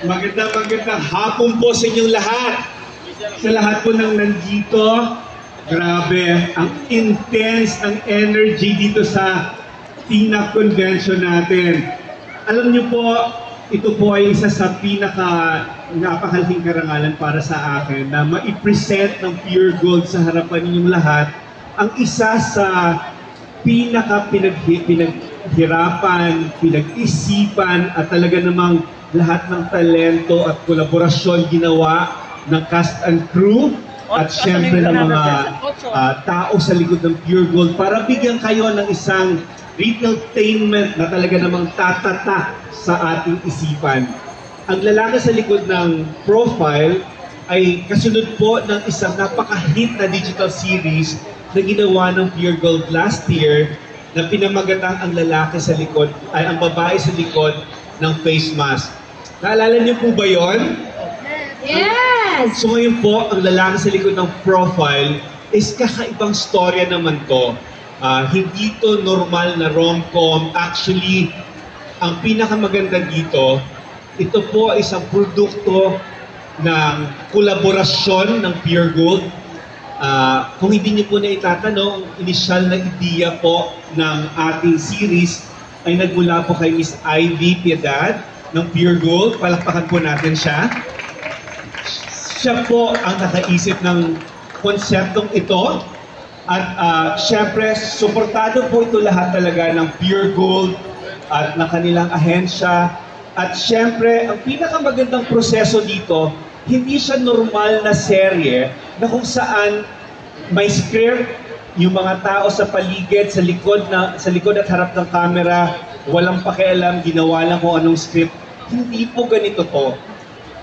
Magandang magandang hapon po sa inyong lahat. Sa lahat po ng nandito, grabe, ang intense ng energy dito sa TINAC convention natin. Alam niyo po, ito po ay isa sa pinaka napakalaking karangalan para sa akin na ma-present ng Pure Gold sa harapan ninyong lahat ang isa sa pinaka pinag pinaghirapan, pinag-isipan at talaga namang lahat ng talento at kolaborasyon ginawa ng cast and crew. At syempre ng mga uh, tao sa likod ng Pure Gold. Para bigyan kayo ng isang retailtainment na talaga namang tatata sa ating isipan. Ang lalaki sa likod ng profile ay kasunod po ng isang napaka-hit na digital series na ginawa ng Pure Gold last year na pinamagatang ang lalaki sa likod, ay ang babae sa likod ng face mask. Naalala niyo po ba yon? Yes! So ngayon po, ang lalaki sa likod ng profile is kakaibang storya naman to. Uh, hindi to normal na rom-com. Actually, ang pinakamaganda dito, ito po ay isang produkto ng kolaborasyon ng Pure Gold. Uh, kung hindi niyo po na itatanong, initial na ideya po ng ating series ay nagmula po kay Miss Ivy Piedad ng Pure Gold. Palakpakan po natin siya. Siya po ang nakaisip ng konseptong ito. At uh, syempre, suportado po ito lahat talaga ng Pure Gold at ng kanilang ahensya. At syempre, ang pinakamagandang proseso dito, hindi siya normal na serye na kung saan may script, yung mga tao sa paligid, sa likod na sa likod at harap ng camera, walang pakialam, ginawa lang kung anong script. Hindi po ganito to.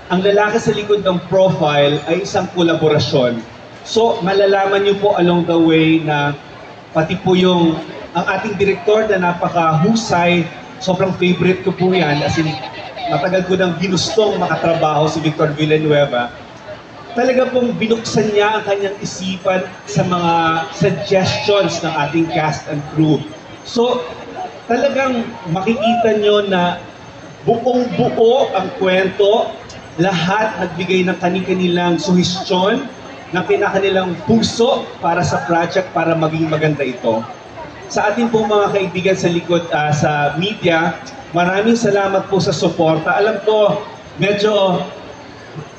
Ang lalaki sa likod ng profile ay isang kolaborasyon. So, malalaman niyo po along the way na pati po yung ang ating direktor na napakahusay, sobrang favorite ko po yan. As in, matagal ko nang ginustong makatrabaho si Victor Villanueva talaga pong binuksan niya ang kanyang isipan sa mga suggestions ng ating cast and crew. So, talagang makikita nyo na buong buo ang kwento, lahat nagbigay ng kanilang suhestyon na pinakanilang puso para sa project para maging maganda ito. Sa ating pong mga kaibigan sa likod uh, sa media, maraming salamat po sa suporta. Alam ko, medyo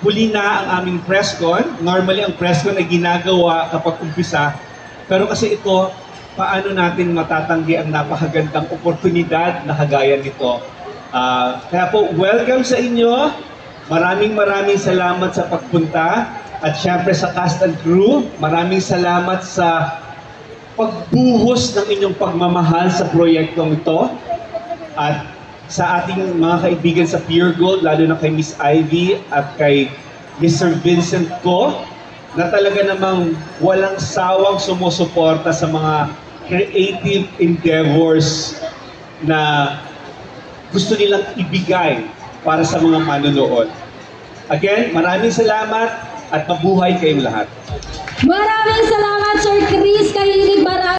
huli na ang aming press con. Normally, ang press con ay ginagawa kapag umpisa. Pero kasi ito, paano natin matatanggi ang napakagandang oportunidad na kagaya nito. Uh, kaya po, welcome sa inyo. Maraming maraming salamat sa pagpunta. At syempre sa cast and crew, maraming salamat sa pagbuhos ng inyong pagmamahal sa proyektong ito. At sa ating mga kaibigan sa Pure Gold, lalo na kay Miss Ivy at kay Mr. Vincent ko, na talaga namang walang sawang sumusuporta sa mga creative endeavors na gusto nilang ibigay para sa mga manonood. Again, maraming salamat at mabuhay kayong lahat. Maraming salamat, Sir Chris Kahilig. Maraming